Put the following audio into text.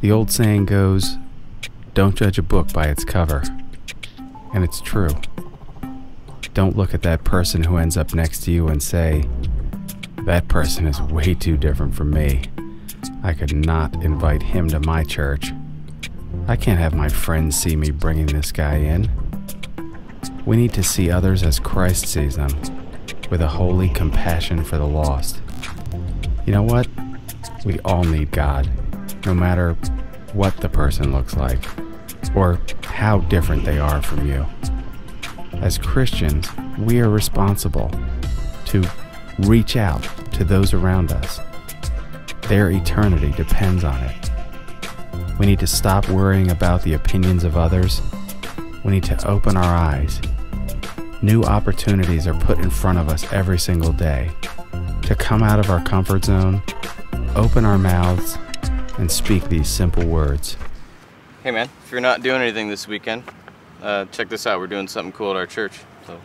The old saying goes, don't judge a book by its cover. And it's true. Don't look at that person who ends up next to you and say, that person is way too different from me. I could not invite him to my church. I can't have my friends see me bringing this guy in. We need to see others as Christ sees them, with a holy compassion for the lost. You know what? We all need God, no matter what the person looks like, or how different they are from you. As Christians, we are responsible to reach out to those around us. Their eternity depends on it. We need to stop worrying about the opinions of others. We need to open our eyes. New opportunities are put in front of us every single day to come out of our comfort zone, open our mouths, and speak these simple words. Hey man, if you're not doing anything this weekend, uh, check this out. We're doing something cool at our church. So